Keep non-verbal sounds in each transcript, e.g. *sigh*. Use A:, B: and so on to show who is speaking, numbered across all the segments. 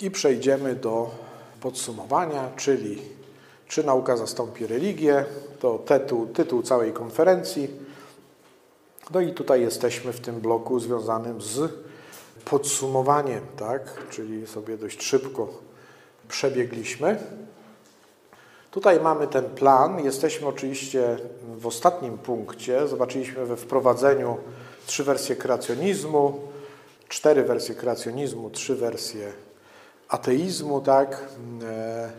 A: i przejdziemy do podsumowania, czyli czy nauka zastąpi religię, to tytuł, tytuł całej konferencji. No i tutaj jesteśmy w tym bloku związanym z podsumowaniem, tak? czyli sobie dość szybko przebiegliśmy. Tutaj mamy ten plan. Jesteśmy oczywiście w ostatnim punkcie. Zobaczyliśmy we wprowadzeniu trzy wersje kreacjonizmu, cztery wersje kreacjonizmu, trzy wersje ateizmu, tak? E,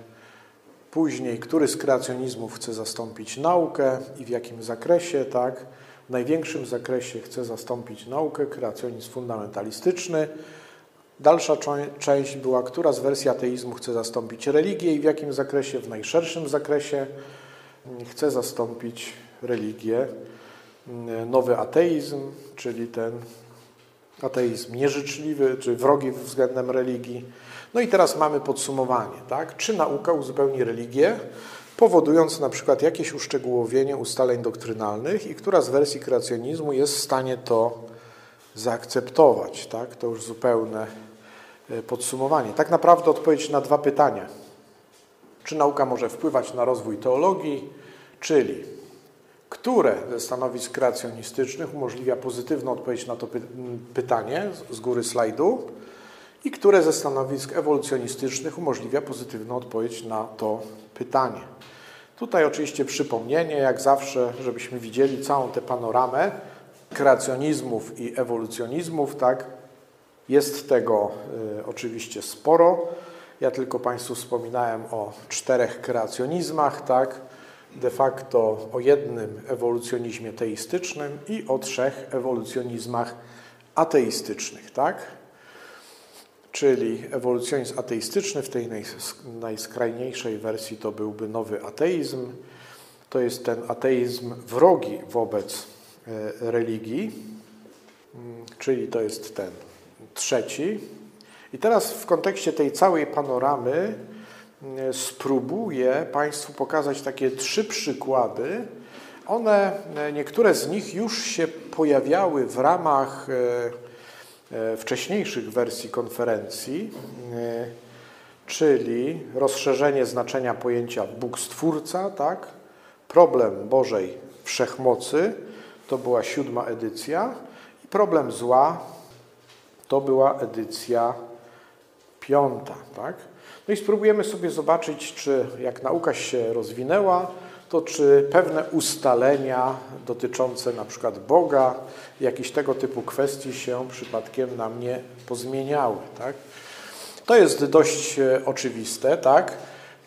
A: później, który z kreacjonizmów chce zastąpić naukę i w jakim zakresie, tak? W największym zakresie chce zastąpić naukę, kreacjonizm fundamentalistyczny. Dalsza część była, która z wersji ateizmu chce zastąpić religię i w jakim zakresie, w najszerszym zakresie chce zastąpić religię. Nowy ateizm, czyli ten ateizm nieżyczliwy, czy wrogi względem religii. No i teraz mamy podsumowanie, tak? Czy nauka uzupełni religię, powodując na przykład jakieś uszczegółowienie ustaleń doktrynalnych i która z wersji kreacjonizmu jest w stanie to zaakceptować, tak? To już zupełne e, podsumowanie. Tak naprawdę odpowiedź na dwa pytania. Czy nauka może wpływać na rozwój teologii, czyli które ze stanowisk kreacjonistycznych umożliwia pozytywną odpowiedź na to pytanie z góry slajdu i które ze stanowisk ewolucjonistycznych umożliwia pozytywną odpowiedź na to pytanie. Tutaj oczywiście przypomnienie, jak zawsze, żebyśmy widzieli całą tę panoramę kreacjonizmów i ewolucjonizmów, tak? Jest tego y, oczywiście sporo. Ja tylko Państwu wspominałem o czterech kreacjonizmach, tak? De facto o jednym ewolucjonizmie teistycznym i o trzech ewolucjonizmach ateistycznych, tak? Czyli ewolucjonizm ateistyczny w tej najskrajniejszej wersji to byłby nowy ateizm. To jest ten ateizm wrogi wobec e, religii, mm, czyli to jest ten trzeci. I teraz w kontekście tej całej panoramy spróbuję Państwu pokazać takie trzy przykłady. One, e, niektóre z nich już się pojawiały w ramach e, E, wcześniejszych wersji konferencji, e, czyli rozszerzenie znaczenia pojęcia Bóg Stwórca, tak? problem Bożej Wszechmocy, to była siódma edycja, i problem zła to była edycja piąta. Tak? No i spróbujemy sobie zobaczyć, czy jak nauka się rozwinęła, to czy pewne ustalenia dotyczące na przykład Boga, jakieś tego typu kwestii się przypadkiem nam nie pozmieniały. Tak? To jest dość e, oczywiste, tak?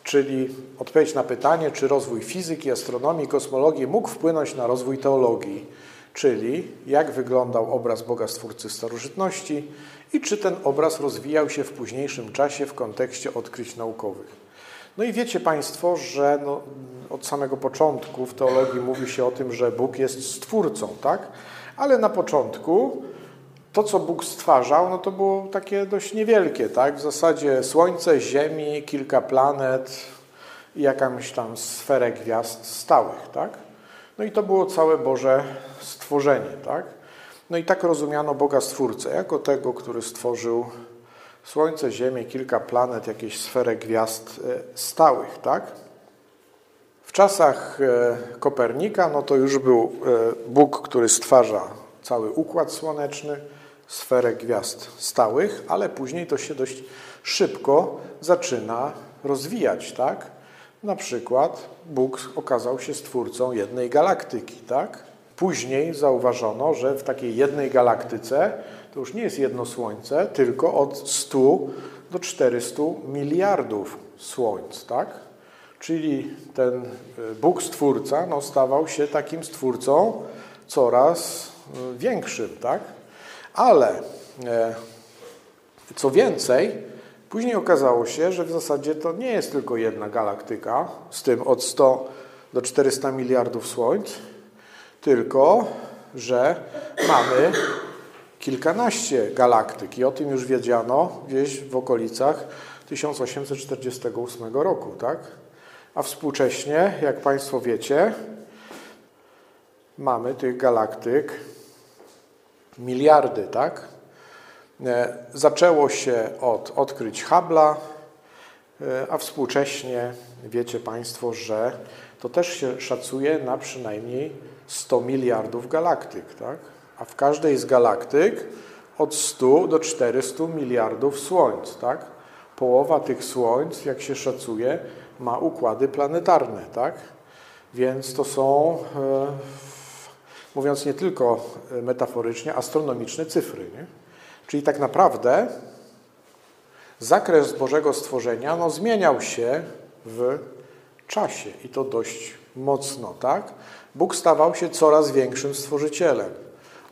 A: czyli odpowiedź na pytanie, czy rozwój fizyki, astronomii, kosmologii mógł wpłynąć na rozwój teologii, czyli jak wyglądał obraz Boga Stwórcy starożytności i czy ten obraz rozwijał się w późniejszym czasie w kontekście odkryć naukowych. No i wiecie Państwo, że no, od samego początku w teologii mówi się o tym, że Bóg jest stwórcą, tak? Ale na początku to, co Bóg stwarzał, no to było takie dość niewielkie, tak? W zasadzie Słońce, Ziemi, kilka planet jakąś tam sferę gwiazd stałych, tak? No i to było całe Boże stworzenie, tak? No i tak rozumiano Boga Stwórcę, jako tego, który stworzył Słońce, Ziemię, kilka planet, jakieś sferę gwiazd e, stałych, tak? W czasach e, Kopernika, no to już był e, Bóg, który stwarza cały układ słoneczny, sferę gwiazd stałych, ale później to się dość szybko zaczyna rozwijać, tak? Na przykład Bóg okazał się stwórcą jednej galaktyki, tak? Później zauważono, że w takiej jednej galaktyce to już nie jest jedno słońce, tylko od 100 do 400 miliardów słońc, tak? Czyli ten e, Bóg Stwórca no, stawał się takim Stwórcą coraz e, większym, tak? Ale e, co więcej, później okazało się, że w zasadzie to nie jest tylko jedna galaktyka, z tym od 100 do 400 miliardów słońc, tylko że mamy kilkanaście galaktyk i o tym już wiedziano gdzieś w okolicach 1848 roku, tak? A współcześnie, jak Państwo wiecie, mamy tych galaktyk miliardy, tak? E, zaczęło się od odkryć Hubble'a, e, a współcześnie wiecie Państwo, że to też się szacuje na przynajmniej 100 miliardów galaktyk, tak? a w każdej z galaktyk od 100 do 400 miliardów słońc. Tak? Połowa tych słońc, jak się szacuje, ma układy planetarne. Tak? Więc to są, e, mówiąc nie tylko metaforycznie, astronomiczne cyfry. Nie? Czyli tak naprawdę zakres Bożego stworzenia no, zmieniał się w czasie i to dość mocno, tak? Bóg stawał się coraz większym stworzycielem.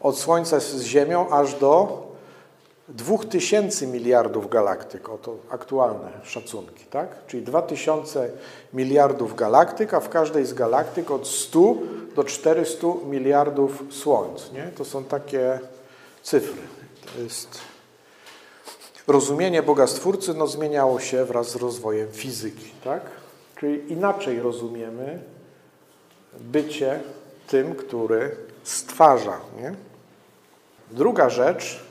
A: Od Słońca z Ziemią aż do 2000 miliardów galaktyk, oto aktualne szacunki, tak? Czyli 2000 miliardów galaktyk, a w każdej z galaktyk od 100 do 400 miliardów słońc, nie? To są takie cyfry. To jest rozumienie Boga Stwórcy no, zmieniało się wraz z rozwojem fizyki, tak? Czyli inaczej rozumiemy bycie tym, który stwarza. Nie? Druga rzecz,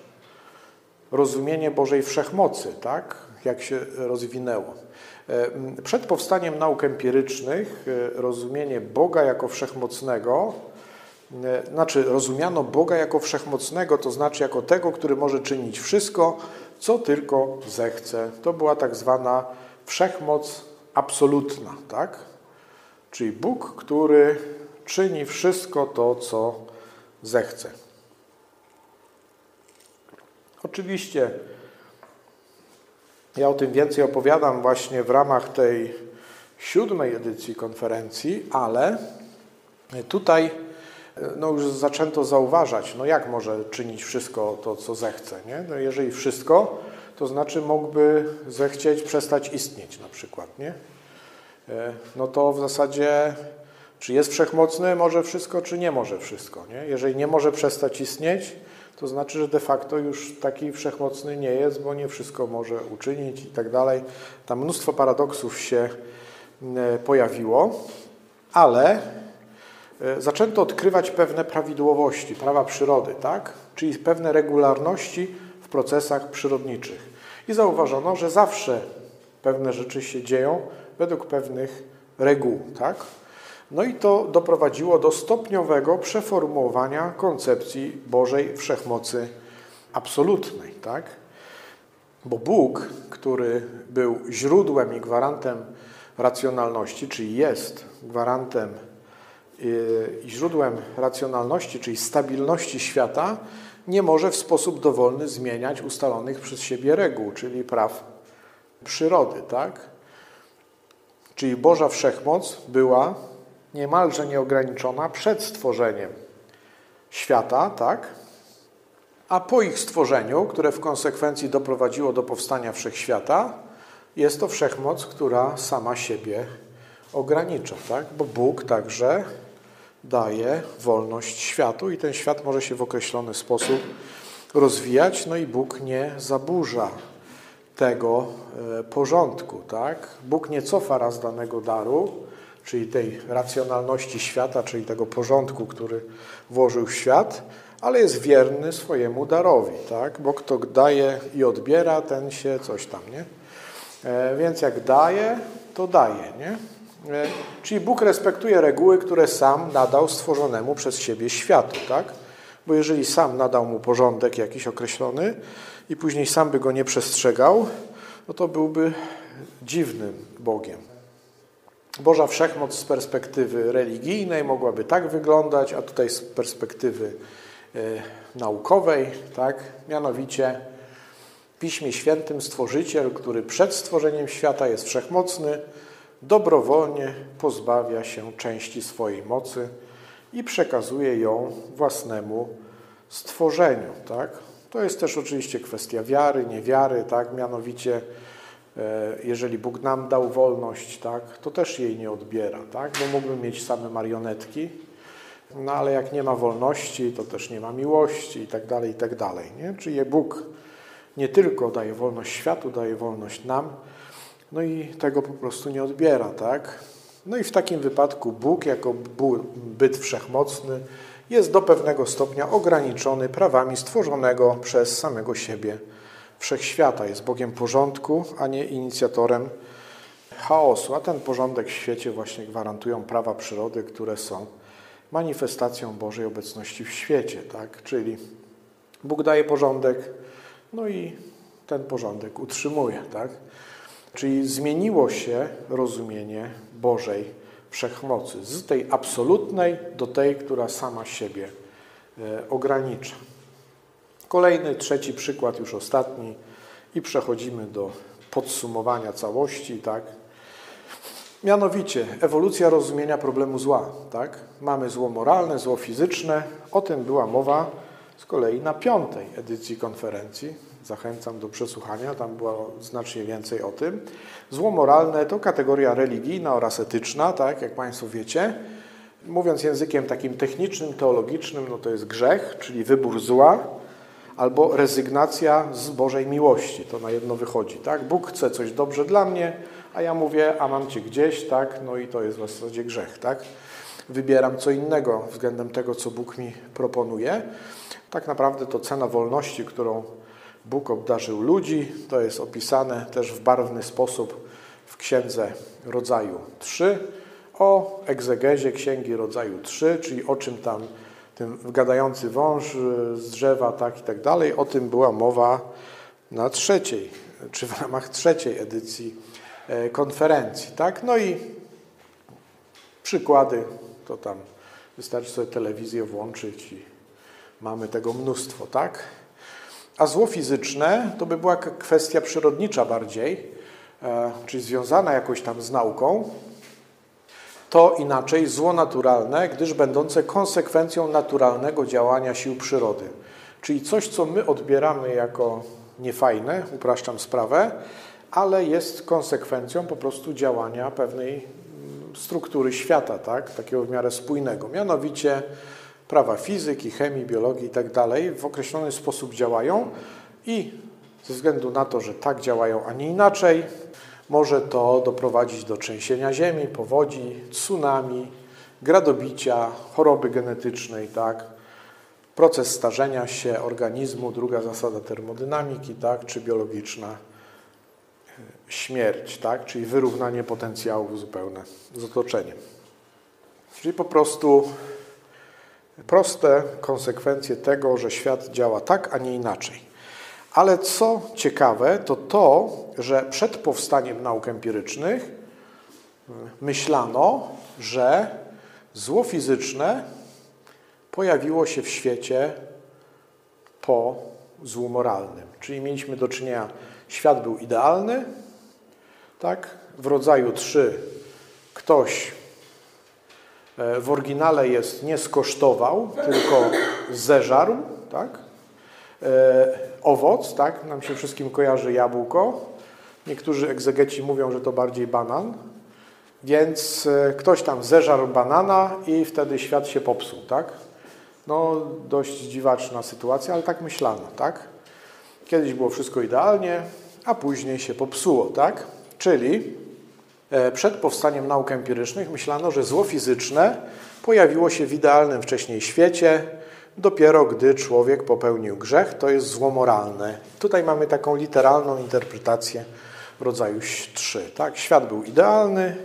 A: rozumienie Bożej Wszechmocy, tak? jak się rozwinęło. E, przed powstaniem nauk empirycznych e, rozumienie Boga jako wszechmocnego, e, znaczy rozumiano Boga jako wszechmocnego, to znaczy jako tego, który może czynić wszystko, co tylko zechce. To była tak zwana wszechmoc absolutna, tak? Czyli Bóg, który czyni wszystko to, co zechce. Oczywiście ja o tym więcej opowiadam właśnie w ramach tej siódmej edycji konferencji, ale tutaj no już zaczęto zauważać, no jak może czynić wszystko to, co zechce. Nie? No jeżeli wszystko, to znaczy mógłby zechcieć przestać istnieć na przykład. Nie? E, no to w zasadzie czy jest wszechmocny, może wszystko, czy nie może wszystko. Nie? Jeżeli nie może przestać istnieć, to znaczy, że de facto już taki wszechmocny nie jest, bo nie wszystko może uczynić i tak dalej. Tam mnóstwo paradoksów się pojawiło, ale e, zaczęto odkrywać pewne prawidłowości, prawa przyrody, tak? czyli pewne regularności w procesach przyrodniczych. I zauważono, że zawsze pewne rzeczy się dzieją według pewnych reguł. Tak? No i to doprowadziło do stopniowego przeformułowania koncepcji Bożej Wszechmocy absolutnej. Tak? Bo Bóg, który był źródłem i gwarantem racjonalności, czyli jest gwarantem y, i źródłem racjonalności, czyli stabilności świata, nie może w sposób dowolny zmieniać ustalonych przez siebie reguł, czyli praw przyrody. Tak? Czyli Boża Wszechmoc była niemalże nieograniczona przed stworzeniem świata, tak? A po ich stworzeniu, które w konsekwencji doprowadziło do powstania wszechświata, jest to wszechmoc, która sama siebie ogranicza, tak? Bo Bóg także daje wolność światu i ten świat może się w określony sposób rozwijać, no i Bóg nie zaburza tego e, porządku, tak? Bóg nie cofa raz danego daru, czyli tej racjonalności świata, czyli tego porządku, który włożył w świat, ale jest wierny swojemu darowi, tak? Bo kto daje i odbiera, ten się coś tam, nie? E, więc jak daje, to daje, nie? E, czyli Bóg respektuje reguły, które sam nadał stworzonemu przez siebie światu, tak? Bo jeżeli sam nadał mu porządek jakiś określony i później sam by go nie przestrzegał, no to byłby dziwnym Bogiem. Boża Wszechmoc z perspektywy religijnej mogłaby tak wyglądać, a tutaj z perspektywy e, naukowej, tak? Mianowicie w Piśmie Świętym Stworzyciel, który przed stworzeniem świata jest wszechmocny, dobrowolnie pozbawia się części swojej mocy i przekazuje ją własnemu stworzeniu. Tak? To jest też oczywiście kwestia wiary, niewiary, tak? mianowicie e, jeżeli Bóg nam dał wolność, tak, to też jej nie odbiera, tak? bo mógłby mieć same marionetki, no ale jak nie ma wolności, to też nie ma miłości i tak dalej, i tak dalej. Nie? Czyli Bóg nie tylko daje wolność światu, daje wolność nam, no i tego po prostu nie odbiera, tak? No i w takim wypadku Bóg jako byt wszechmocny jest do pewnego stopnia ograniczony prawami stworzonego przez samego siebie wszechświata. Jest Bogiem porządku, a nie inicjatorem chaosu. A ten porządek w świecie właśnie gwarantują prawa przyrody, które są manifestacją Bożej obecności w świecie. Tak? Czyli Bóg daje porządek, no i ten porządek utrzymuje. Tak? Czyli zmieniło się rozumienie Bożej wszechmocy z tej absolutnej do tej, która sama siebie e, ogranicza. Kolejny, trzeci przykład, już ostatni, i przechodzimy do podsumowania całości. Tak? Mianowicie ewolucja rozumienia problemu zła. Tak? Mamy zło moralne, zło fizyczne. O tym była mowa z kolei na piątej edycji konferencji. Zachęcam do przesłuchania, tam było znacznie więcej o tym. Zło moralne to kategoria religijna oraz etyczna, tak jak Państwo wiecie. Mówiąc językiem takim technicznym, teologicznym, no to jest grzech, czyli wybór zła, albo rezygnacja z Bożej miłości. To na jedno wychodzi, tak? Bóg chce coś dobrze dla mnie, a ja mówię, a mam Cię gdzieś, tak? No i to jest w zasadzie grzech, tak? Wybieram co innego względem tego, co Bóg mi proponuje. Tak naprawdę to cena wolności, którą Bóg obdarzył ludzi. To jest opisane też w barwny sposób w Księdze Rodzaju 3, o egzegezie Księgi Rodzaju 3, czyli o czym tam ten gadający wąż z drzewa, tak i tak dalej. O tym była mowa na trzeciej, czy w ramach trzeciej edycji e, konferencji, tak? No i przykłady, to tam wystarczy sobie telewizję włączyć i mamy tego mnóstwo, tak? A zło fizyczne to by była kwestia przyrodnicza bardziej, e, czyli związana jakoś tam z nauką. To inaczej zło naturalne, gdyż będące konsekwencją naturalnego działania sił przyrody. Czyli coś, co my odbieramy jako niefajne, upraszczam sprawę, ale jest konsekwencją po prostu działania pewnej mm, struktury świata, tak? takiego w miarę spójnego. Mianowicie prawa fizyki, chemii, biologii itd. Tak w określony sposób działają i ze względu na to, że tak działają, a nie inaczej, może to doprowadzić do trzęsienia ziemi, powodzi, tsunami, gradobicia, choroby genetycznej, tak? proces starzenia się organizmu, druga zasada termodynamiki, tak? czy biologiczna e, śmierć, tak? czyli wyrównanie potencjałów zupełne z otoczeniem. Czyli po prostu proste konsekwencje tego, że świat działa tak, a nie inaczej. Ale co ciekawe, to to, że przed powstaniem nauk empirycznych myślano, że zło fizyczne pojawiło się w świecie po złu moralnym. Czyli mieliśmy do czynienia, świat był idealny, tak? w rodzaju 3 ktoś w oryginale jest nie skosztował, tylko zeżarł, tak? E, owoc, tak? Nam się wszystkim kojarzy jabłko. Niektórzy egzegeci mówią, że to bardziej banan. Więc e, ktoś tam zeżarł banana i wtedy świat się popsuł, tak? No, dość dziwaczna sytuacja, ale tak myślano, tak? Kiedyś było wszystko idealnie, a później się popsuło, tak? Czyli E, przed powstaniem nauk empirycznych myślano, że zło fizyczne pojawiło się w idealnym wcześniej świecie, dopiero gdy człowiek popełnił grzech, to jest zło moralne. Tutaj mamy taką literalną interpretację rodzaju 3. Tak? Świat był idealny,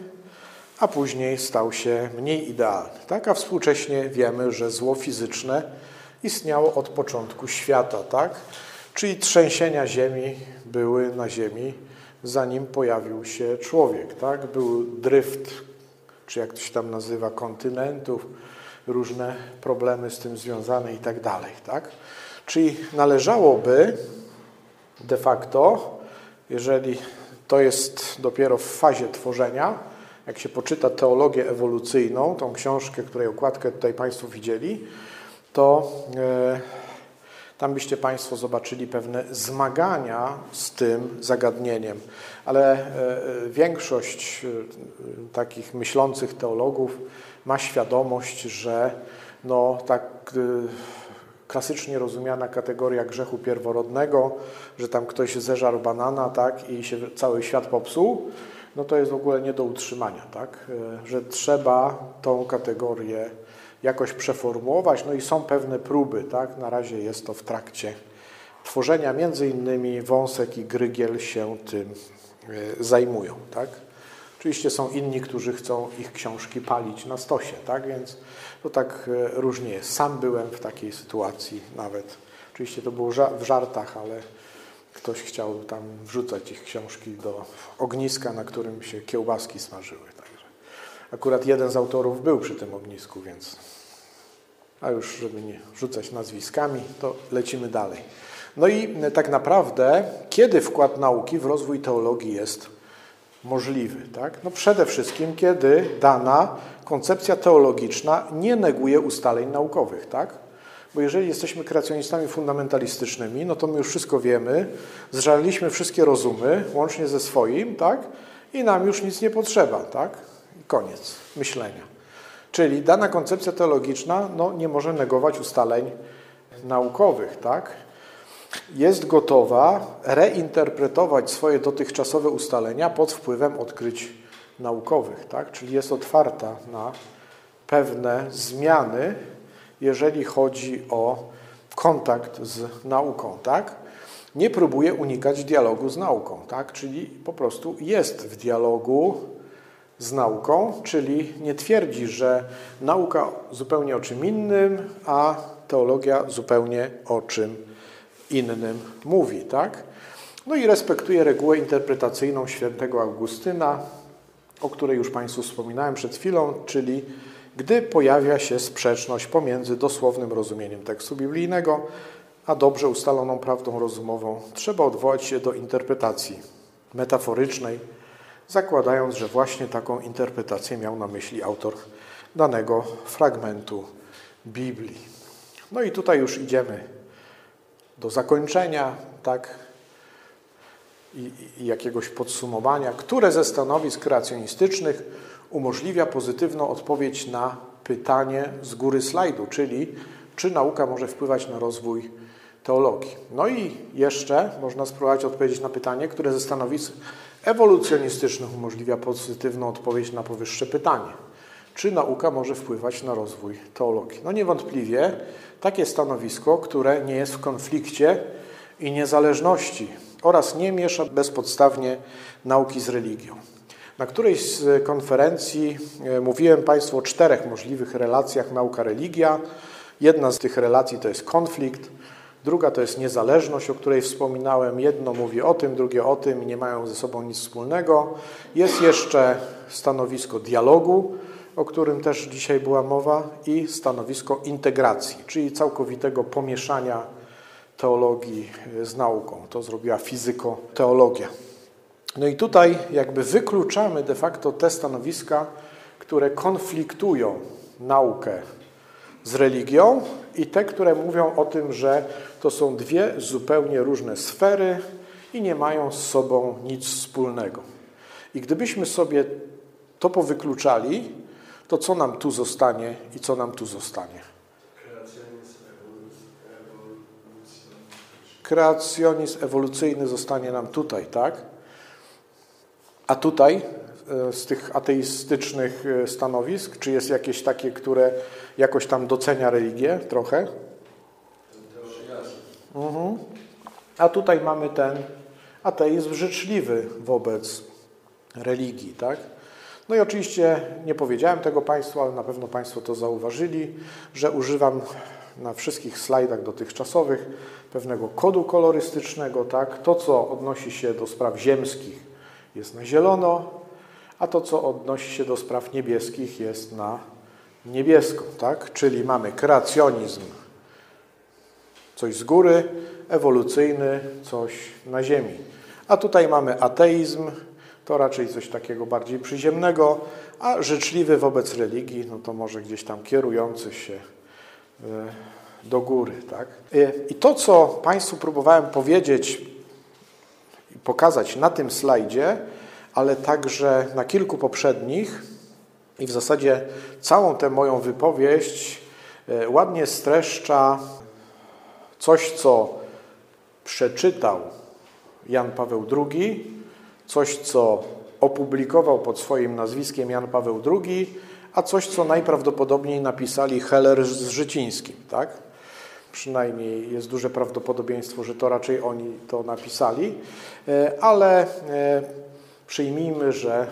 A: a później stał się mniej idealny. Tak? A współcześnie wiemy, że zło fizyczne istniało od początku świata. Tak? Czyli trzęsienia ziemi były na ziemi zanim pojawił się człowiek. Tak? Był dryft, czy jak to się tam nazywa, kontynentów, różne problemy z tym związane i tak dalej. Tak? Czyli należałoby de facto, jeżeli to jest dopiero w fazie tworzenia, jak się poczyta teologię ewolucyjną, tą książkę, której okładkę tutaj Państwo widzieli, to e, tam byście Państwo zobaczyli pewne zmagania z tym zagadnieniem, ale e, e, większość e, takich myślących teologów ma świadomość, że no, tak klasycznie rozumiana kategoria grzechu pierworodnego, że tam ktoś zeżarł banana tak, i się cały świat popsuł, no to jest w ogóle nie do utrzymania, tak? że trzeba tą kategorię jakoś przeformułować. No i są pewne próby, tak? Na razie jest to w trakcie tworzenia. Między innymi Wąsek i Grygiel się tym e, zajmują, tak? Oczywiście są inni, którzy chcą ich książki palić na stosie, tak? Więc to tak e, różnie jest. Sam byłem w takiej sytuacji nawet. Oczywiście to było w żartach, ale ktoś chciał tam wrzucać ich książki do ogniska, na którym się kiełbaski smażyły. Akurat jeden z autorów był przy tym ognisku, więc a już żeby nie rzucać nazwiskami, to lecimy dalej. No i tak naprawdę, kiedy wkład nauki w rozwój teologii jest możliwy? Tak? No przede wszystkim, kiedy dana koncepcja teologiczna nie neguje ustaleń naukowych. Tak? Bo jeżeli jesteśmy kreacjonistami fundamentalistycznymi, no to my już wszystko wiemy, zżarliśmy wszystkie rozumy, łącznie ze swoim, tak? I nam już nic nie potrzeba, tak? Koniec myślenia. Czyli dana koncepcja teologiczna no, nie może negować ustaleń naukowych, tak? Jest gotowa reinterpretować swoje dotychczasowe ustalenia pod wpływem odkryć naukowych, tak? Czyli jest otwarta na pewne zmiany, jeżeli chodzi o kontakt z nauką, tak? Nie próbuje unikać dialogu z nauką, tak? Czyli po prostu jest w dialogu z nauką, czyli nie twierdzi, że nauka zupełnie o czym innym, a teologia zupełnie o czym innym mówi, tak? No i respektuje regułę interpretacyjną świętego Augustyna, o której już Państwu wspominałem przed chwilą, czyli gdy pojawia się sprzeczność pomiędzy dosłownym rozumieniem tekstu biblijnego a dobrze ustaloną prawdą rozumową, trzeba odwołać się do interpretacji metaforycznej, zakładając, że właśnie taką interpretację miał na myśli autor danego fragmentu Biblii. No i tutaj już idziemy do zakończenia, tak, i, i jakiegoś podsumowania, które ze stanowisk kreacjonistycznych umożliwia pozytywną odpowiedź na pytanie z góry slajdu, czyli czy nauka może wpływać na rozwój teologii. No i jeszcze można spróbować odpowiedzieć na pytanie, które ze stanowisk ewolucjonistycznych umożliwia pozytywną odpowiedź na powyższe pytanie. Czy nauka może wpływać na rozwój teologii? No niewątpliwie takie stanowisko, które nie jest w konflikcie i niezależności oraz nie miesza bezpodstawnie nauki z religią. Na którejś z konferencji e, mówiłem Państwu o czterech możliwych relacjach nauka-religia. Jedna z tych relacji to jest konflikt, druga to jest niezależność, o której wspominałem. Jedno mówi o tym, drugie o tym i nie mają ze sobą nic wspólnego. Jest jeszcze stanowisko dialogu, o którym też dzisiaj była mowa, i stanowisko integracji, czyli całkowitego pomieszania teologii z nauką. To zrobiła fizyko-teologia. No i tutaj jakby wykluczamy de facto te stanowiska, które konfliktują naukę z religią i te, które mówią o tym, że to są dwie zupełnie różne sfery i nie mają z sobą nic wspólnego. I gdybyśmy sobie to powykluczali, to co nam tu zostanie i co nam tu zostanie? Kreacjonizm ewolucyjny zostanie nam tutaj, tak? A tutaj z tych ateistycznych e, stanowisk, czy jest jakieś takie, które jakoś tam docenia religię trochę? Mhm. A tutaj mamy ten ateizm życzliwy wobec religii, tak? No i oczywiście nie powiedziałem tego Państwu, ale na pewno Państwo to zauważyli, że używam na wszystkich slajdach dotychczasowych pewnego kodu kolorystycznego, tak? To, co odnosi się do spraw ziemskich, jest na zielono, a to, co odnosi się do spraw niebieskich, jest na niebiesko. Tak? Czyli mamy kreacjonizm, coś z góry, ewolucyjny, coś na ziemi. A tutaj mamy ateizm, to raczej coś takiego bardziej przyziemnego, a życzliwy wobec religii, no to może gdzieś tam kierujący się e, do góry. Tak? E, I to, co Państwu próbowałem powiedzieć i pokazać na tym slajdzie, ale także na kilku poprzednich i w zasadzie całą tę moją wypowiedź e, ładnie streszcza coś, co przeczytał Jan Paweł II, coś, co opublikował pod swoim nazwiskiem Jan Paweł II, a coś, co najprawdopodobniej napisali Heller z Życińskim, tak? Przynajmniej jest duże prawdopodobieństwo, że to raczej oni to napisali, e, ale e, przyjmijmy, że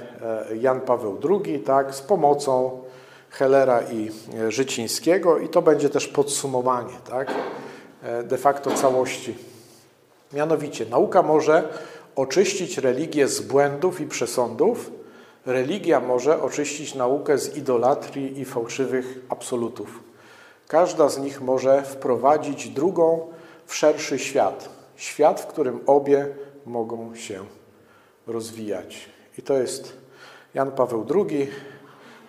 A: e, Jan Paweł II, tak, z pomocą Hellera i Życińskiego i to będzie też podsumowanie, tak, de facto całości. Mianowicie, nauka może oczyścić religię z błędów i przesądów, religia może oczyścić naukę z idolatrii i fałszywych absolutów. Każda z nich może wprowadzić drugą w szerszy świat. Świat, w którym obie mogą się rozwijać. I to jest Jan Paweł II,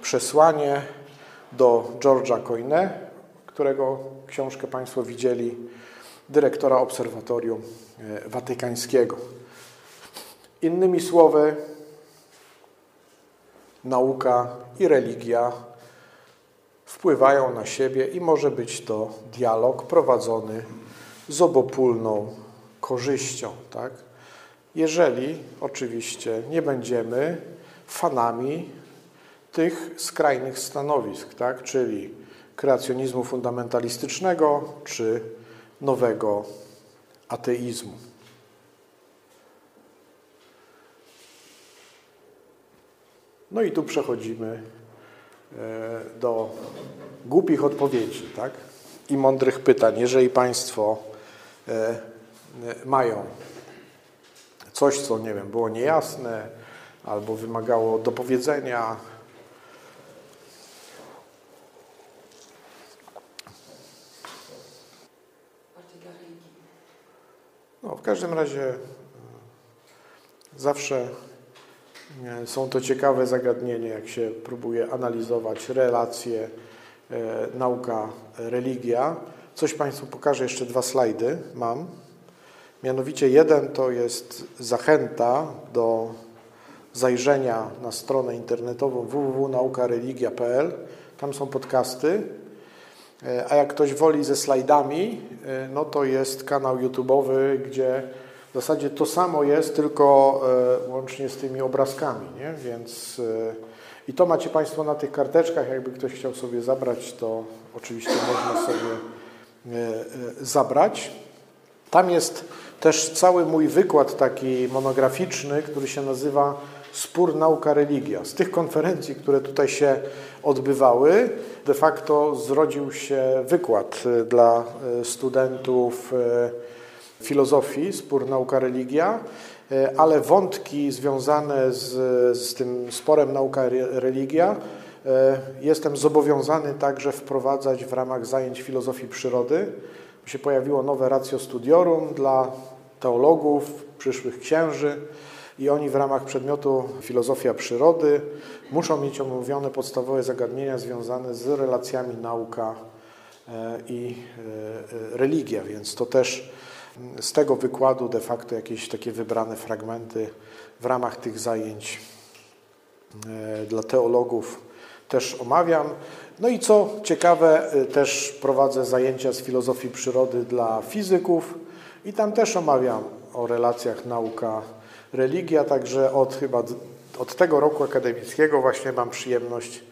A: przesłanie do George'a Coyne, którego książkę Państwo widzieli, dyrektora Obserwatorium e, Watykańskiego. Innymi słowy, nauka i religia wpływają na siebie i może być to dialog prowadzony z obopólną korzyścią. Tak? Jeżeli oczywiście nie będziemy fanami tych skrajnych stanowisk, tak? czyli kreacjonizmu fundamentalistycznego czy nowego ateizmu. No i tu przechodzimy e, do głupich odpowiedzi tak? i mądrych pytań. Jeżeli Państwo e, e, mają coś, co nie wiem, było niejasne albo wymagało dopowiedzenia, no, w każdym razie zawsze są to ciekawe zagadnienia, jak się próbuje analizować relacje e, nauka, religia. Coś Państwu pokażę, jeszcze dwa slajdy mam. Mianowicie jeden to jest zachęta do zajrzenia na stronę internetową www.naukareligia.pl. Tam są podcasty. E, a jak ktoś woli ze slajdami, e, no to jest kanał YouTube'owy, gdzie w zasadzie to samo jest, tylko e, łącznie z tymi obrazkami, nie? Więc i to macie Państwo na tych karteczkach, jakby ktoś chciał sobie zabrać, to oczywiście można sobie zabrać. Tam jest też cały mój wykład taki monograficzny, który się nazywa Spór nauka religia. Z tych konferencji, które tutaj się odbywały, de facto zrodził się wykład dla studentów filozofii, spór nauka-religia, e, ale wątki związane z, z tym sporem nauka-religia e, jestem zobowiązany także wprowadzać w ramach zajęć filozofii przyrody. Się pojawiło nowe ratio studiorum dla teologów, przyszłych księży i oni w ramach przedmiotu filozofia przyrody muszą mieć omówione podstawowe zagadnienia związane z relacjami nauka e, i religia, więc to też z tego wykładu de facto jakieś takie wybrane fragmenty w ramach tych zajęć e, dla teologów też omawiam. No i co ciekawe, e, też prowadzę zajęcia z filozofii przyrody dla fizyków i tam też omawiam o relacjach nauka-religia, także od chyba od tego roku akademickiego właśnie mam przyjemność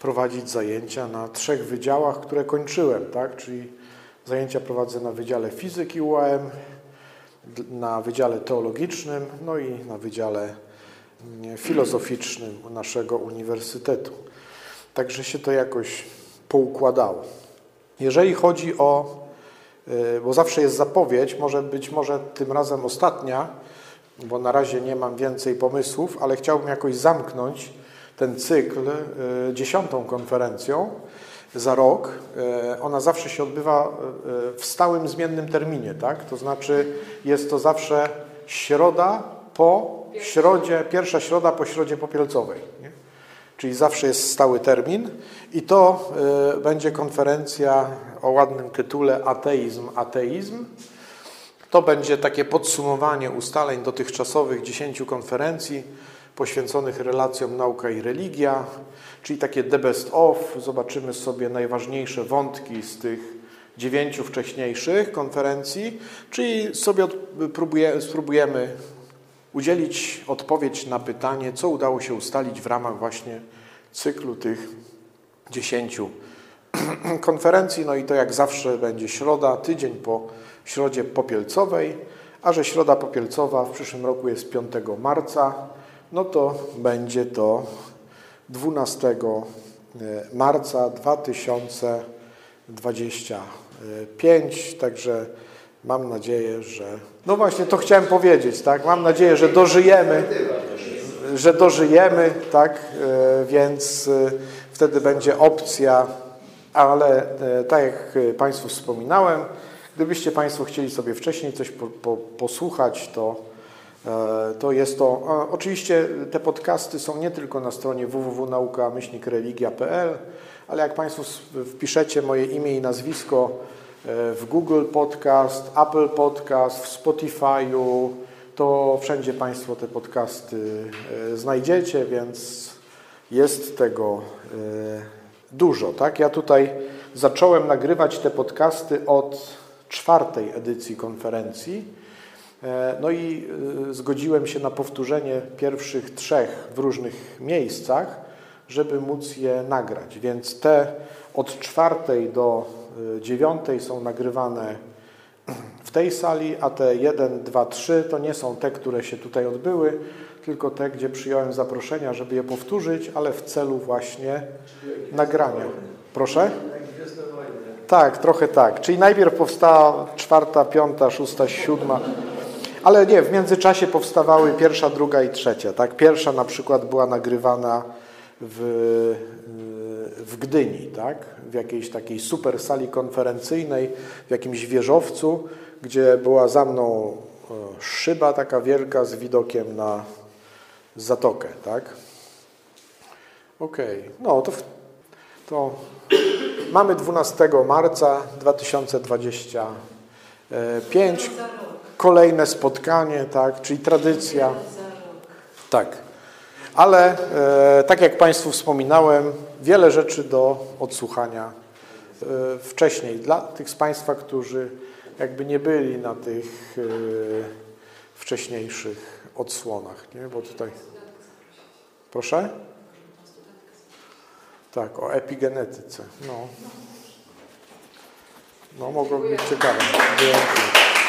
A: prowadzić zajęcia na trzech wydziałach, które kończyłem, tak? czyli Zajęcia prowadzę na Wydziale Fizyki UAM, na Wydziale Teologicznym, no i na Wydziale mm, Filozoficznym naszego uniwersytetu. Także się to jakoś poukładało. Jeżeli chodzi o, y, bo zawsze jest zapowiedź, może być może tym razem ostatnia, bo na razie nie mam więcej pomysłów, ale chciałbym jakoś zamknąć ten cykl y, dziesiątą konferencją, za rok, e, ona zawsze się odbywa e, w stałym, zmiennym terminie, tak? To znaczy jest to zawsze środa po środzie, pierwsza środa po środzie popielcowej, nie? Czyli zawsze jest stały termin i to e, będzie konferencja o ładnym tytule Ateizm, ateizm. To będzie takie podsumowanie ustaleń dotychczasowych dziesięciu konferencji poświęconych relacjom nauka i religia, czyli takie the best of. Zobaczymy sobie najważniejsze wątki z tych dziewięciu wcześniejszych konferencji, czyli sobie próbuje, spróbujemy udzielić odpowiedź na pytanie, co udało się ustalić w ramach właśnie cyklu tych 10 *clears throat* konferencji. No i to jak zawsze będzie środa, tydzień po środzie popielcowej, a że środa popielcowa w przyszłym roku jest 5 marca, no to będzie to 12 marca 2025, także mam nadzieję, że... No właśnie, to chciałem powiedzieć, tak? Mam nadzieję, że dożyjemy, że dożyjemy, tak? E, więc e, wtedy będzie opcja, ale e, tak jak Państwu wspominałem, gdybyście Państwo chcieli sobie wcześniej coś po, po, posłuchać, to to jest to, oczywiście te podcasty są nie tylko na stronie www.nauka-religia.pl, ale jak Państwo wpiszecie moje imię i nazwisko w Google Podcast, Apple Podcast, w Spotify'u, to wszędzie Państwo te podcasty znajdziecie, więc jest tego dużo. Tak? Ja tutaj zacząłem nagrywać te podcasty od czwartej edycji konferencji E, no i e, zgodziłem się na powtórzenie pierwszych trzech w różnych miejscach, żeby móc je nagrać. Więc te od czwartej do e, dziewiątej są nagrywane w tej sali, a te 1, 2, 3 to nie są te, które się tutaj odbyły, tylko te, gdzie przyjąłem zaproszenia, żeby je powtórzyć, ale w celu właśnie nagrania. Proszę? Tak, trochę tak. Czyli najpierw powstała czwarta, piąta, szósta, siódma. Ale nie, w międzyczasie powstawały pierwsza, druga i trzecia. Tak? Pierwsza na przykład była nagrywana w, w Gdyni, tak? w jakiejś takiej super sali konferencyjnej, w jakimś wieżowcu, gdzie była za mną e, szyba taka wielka z widokiem na zatokę. Tak? Okej, okay. no to, to mamy 12 marca 2025 kolejne spotkanie, tak, czyli tradycja. Tak. Ale e, tak jak Państwu wspominałem, wiele rzeczy do odsłuchania e, wcześniej. Dla tych z Państwa, którzy jakby nie byli na tych e, wcześniejszych odsłonach, nie? bo tutaj... Proszę? Tak, o epigenetyce. No, no mogło być ciekawe. Dziękuję.